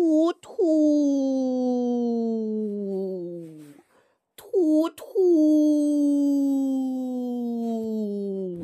图图图